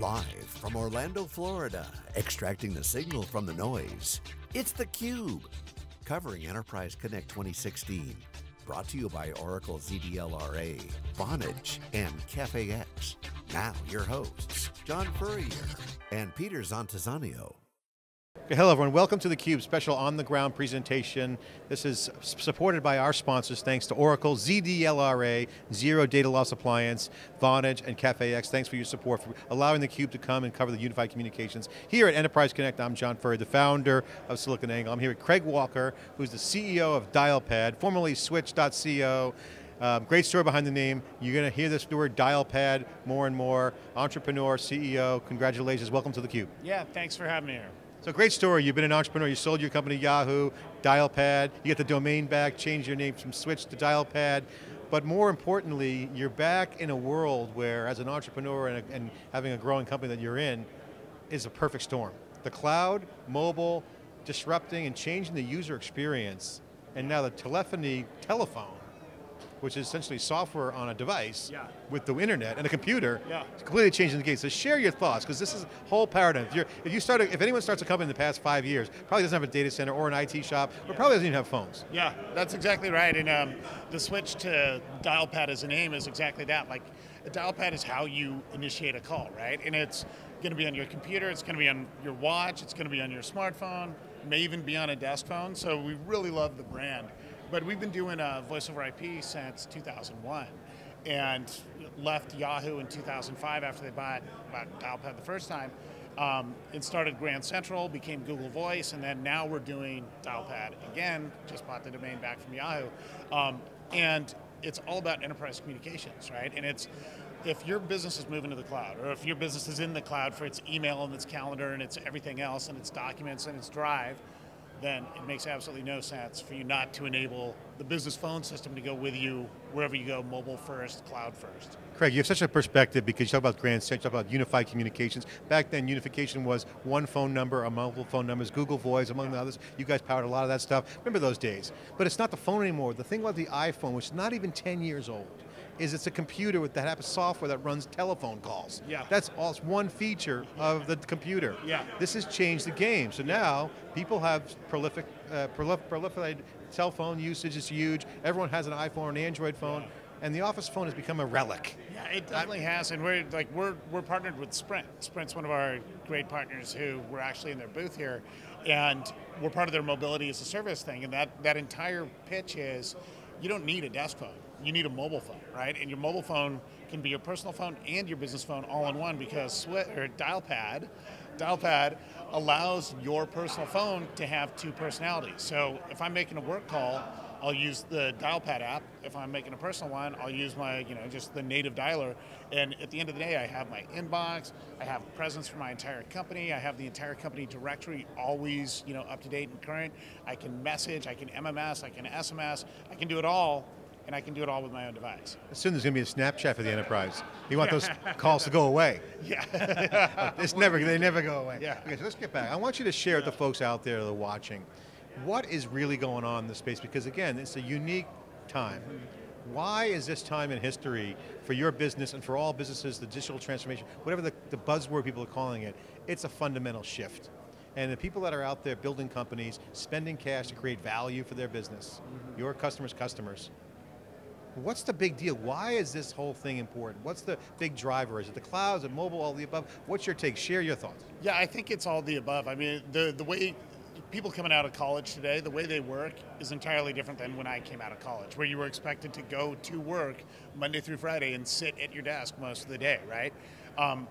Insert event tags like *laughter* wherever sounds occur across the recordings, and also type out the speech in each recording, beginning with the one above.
Live from Orlando, Florida, extracting the signal from the noise. It's theCUBE, covering Enterprise Connect 2016. Brought to you by Oracle ZDLRA, Vonage, and CafeX. Now your hosts, John Furrier and Peter Zontasano. Hello everyone, welcome to theCUBE, special on-the-ground presentation. This is supported by our sponsors, thanks to Oracle, ZDLRA, Zero Data Loss Appliance, Vonage, and CafeX. Thanks for your support, for allowing theCUBE to come and cover the unified communications. Here at Enterprise Connect, I'm John Furrier, the founder of SiliconANGLE. I'm here with Craig Walker, who's the CEO of Dialpad, formerly Switch.co, um, great story behind the name. You're going to hear this word dialpad more and more. Entrepreneur, CEO, congratulations, welcome to theCUBE. Yeah, thanks for having me here. So great story, you've been an entrepreneur, you sold your company Yahoo, Dialpad, you get the domain back, change your name from Switch to Dialpad, but more importantly, you're back in a world where as an entrepreneur and, a, and having a growing company that you're in, is a perfect storm. The cloud, mobile, disrupting and changing the user experience, and now the telephony, telephone, which is essentially software on a device yeah. with the internet and a computer, yeah. it's completely changing the game. So share your thoughts, because this is a whole paradigm. If, if, you start, a, if anyone starts a company in the past five years, probably doesn't have a data center or an IT shop, or probably doesn't even have phones. Yeah, that's exactly right. And um, the switch to dialpad as a name is exactly that. Like, a dialpad is how you initiate a call, right? And it's going to be on your computer, it's going to be on your watch, it's going to be on your smartphone, may even be on a desk phone. So we really love the brand. But we've been doing uh, voice over IP since 2001 and left Yahoo in 2005 after they bought, bought Dialpad the first time um, and started Grand Central, became Google Voice, and then now we're doing Dialpad again, just bought the domain back from Yahoo. Um, and it's all about enterprise communications, right? And it's, if your business is moving to the cloud, or if your business is in the cloud for its email and its calendar and its everything else and its documents and its drive, then it makes absolutely no sense for you not to enable the business phone system to go with you wherever you go, mobile first, cloud first. Craig, you have such a perspective because you talk about Grand Central, you talk about unified communications. Back then, unification was one phone number, a mobile phone numbers, Google Voice, among the others. You guys powered a lot of that stuff. Remember those days. But it's not the phone anymore. The thing about the iPhone, which is not even 10 years old, is it's a computer with that of software that runs telephone calls. Yeah. That's all, it's one feature of the computer. Yeah. This has changed the game. So now, people have prolific, uh, prolif proliferated cell phone usage is huge. Everyone has an iPhone or an Android phone. Yeah. And the Office phone has become a relic. Yeah, it definitely has, and we're like we're we're partnered with Sprint. Sprint's one of our great partners who we're actually in their booth here, and we're part of their mobility as a service thing. And that that entire pitch is, you don't need a desk phone you need a mobile phone, right? And your mobile phone can be your personal phone and your business phone all in one because Switch or Dialpad, Dialpad allows your personal phone to have two personalities. So if I'm making a work call, I'll use the Dialpad app. If I'm making a personal one, I'll use my, you know, just the native dialer. And at the end of the day, I have my inbox, I have presence for my entire company, I have the entire company directory always, you know, up to date and current. I can message, I can MMS, I can SMS, I can do it all and I can do it all with my own device. Soon there's going to be a Snapchat for the enterprise. You want those calls to go away. *laughs* Yeah. *laughs* it's never, they never go away. Yeah. Okay, so let's get back. I want you to share yeah. with the folks out there that are watching, what is really going on in this space? Because again, it's a unique time. Why is this time in history for your business and for all businesses, the digital transformation, whatever the, the buzzword people are calling it, it's a fundamental shift. And the people that are out there building companies, spending cash to create value for their business, mm -hmm. your customers' customers, What's the big deal? Why is this whole thing important? What's the big driver? Is it the clouds it mobile, all the above? What's your take? Share your thoughts. Yeah, I think it's all the above. I mean, the, the way people coming out of college today, the way they work is entirely different than when I came out of college, where you were expected to go to work Monday through Friday and sit at your desk most of the day, right? Um,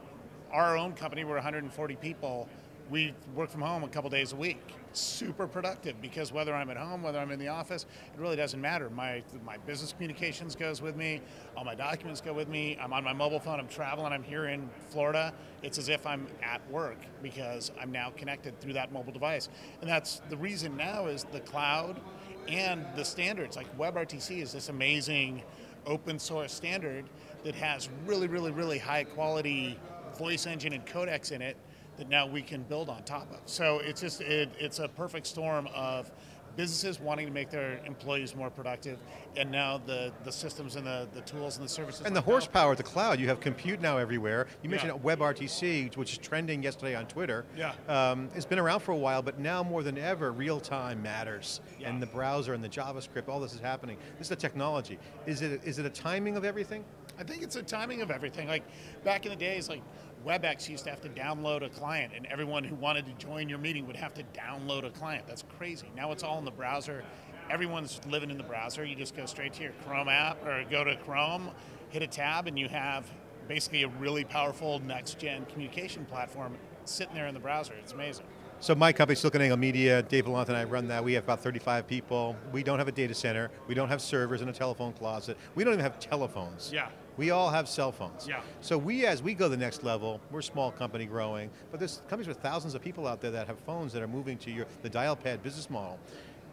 our own company, we're 140 people, we work from home a couple days a week super productive because whether I'm at home, whether I'm in the office, it really doesn't matter. My my business communications goes with me, all my documents go with me. I'm on my mobile phone, I'm traveling, I'm here in Florida. It's as if I'm at work because I'm now connected through that mobile device. And that's the reason now is the cloud and the standards. Like WebRTC is this amazing open source standard that has really, really, really high quality voice engine and codecs in it that now we can build on top of. So it's just it, it's a perfect storm of businesses wanting to make their employees more productive, and now the, the systems and the, the tools and the services. And the horsepower of the cloud, you have compute now everywhere. You mentioned Yeah. WebRTC, which is trending yesterday on Twitter. Yeah. Um, it's been around for a while, but now more than ever, real time matters. Yeah. And the browser and the JavaScript, all this is happening. This is the technology. Is it, is it a timing of everything? I think it's a timing of everything. Like back in the days, like WebEx used to have to download a client, and everyone who wanted to join your meeting would have to download a client. That's crazy. Now it's all in the browser. Everyone's living in the browser. You just go straight to your Chrome app or go to Chrome, hit a tab, and you have basically a really powerful next gen communication platform sitting there in the browser. It's amazing. So my company, SiliconANGLE Media, Dave Vellante and I run that. We have about 35 people. We don't have a data center. We don't have servers in a telephone closet. We don't even have telephones. Yeah. We all have cell phones. Yeah. So we, as we go to the next level, we're a small company growing, but there's companies with thousands of people out there that have phones that are moving to your the dial pad business model.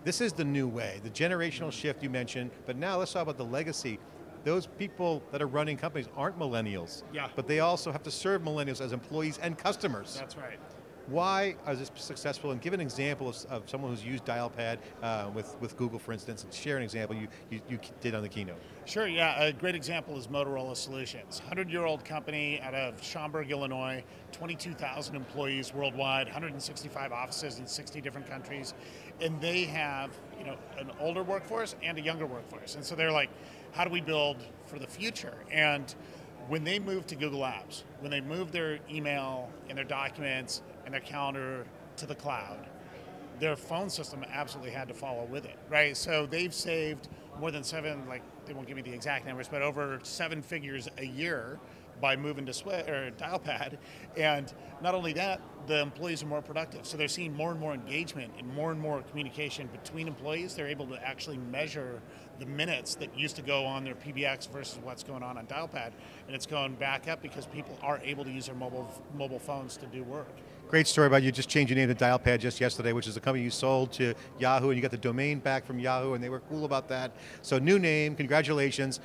This is the new way, the generational shift you mentioned, but now let's talk about the legacy. Those people that are running companies aren't millennials, Yeah. but they also have to serve millennials as employees and customers. That's right. Why is this successful? And give an example of, of someone who's used Dialpad uh, with, with Google, for instance, and share an example you, you, you did on the keynote. Sure, yeah. A great example is Motorola Solutions. 100 year old company out of Schaumburg, Illinois, 22,000 employees worldwide, 165 offices in 60 different countries. And they have you know, an older workforce and a younger workforce. And so they're like, how do we build for the future? And when they moved to Google Apps, when they moved their email and their documents and their calendar to the cloud, their phone system absolutely had to follow with it, right? So they've saved more than seven, like they won't give me the exact numbers, but over seven figures a year by moving to Swi or Dialpad. And not only that, the employees are more productive. So they're seeing more and more engagement and more and more communication between employees. They're able to actually measure the minutes that used to go on their PBX versus what's going on on Dialpad. And it's going back up because people are able to use their mobile mobile phones to do work. Great story about you just changed your name to Dialpad just yesterday, which is a company you sold to Yahoo, and you got the domain back from Yahoo, and they were cool about that. So new name, congratulations.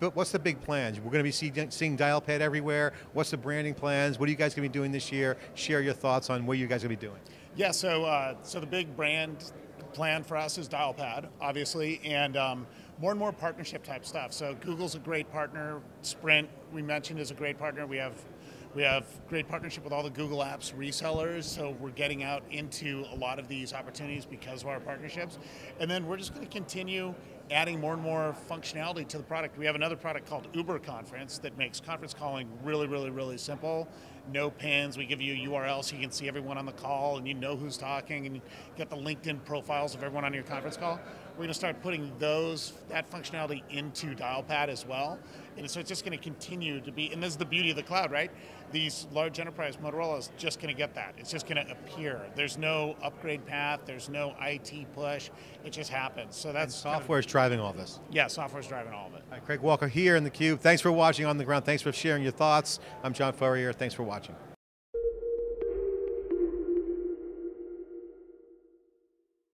But what's the big plans? We're going to be see, seeing Dialpad everywhere. What's the branding plans? What are you guys going to be doing this year? Share your thoughts on what you guys going to be doing. Yeah, so uh, so the big brand plan for us is Dialpad, obviously, and um, more and more partnership type stuff. So Google's a great partner. Sprint, we mentioned, is a great partner. We have we have great partnership with all the Google Apps resellers, so we're getting out into a lot of these opportunities because of our partnerships. And then we're just going to continue adding more and more functionality to the product. We have another product called Uber Conference that makes conference calling really, really, really simple. No pins. We give you a URL so you can see everyone on the call and you know who's talking and you get the LinkedIn profiles of everyone on your conference call. We're going to start putting those that functionality into Dialpad as well. And so it's just going to continue to be, and this is the beauty of the cloud, right? These large enterprise Motorola is just going to get that. It's just going to appear. There's no upgrade path. There's no IT push. It just happens. So that's Software is driving all this. yeah, software's driving all of it. All right, Craig Walker here in theCUBE. Thanks for watching On The Ground. Thanks for sharing your thoughts. I'm John Furrier. Thanks for watching.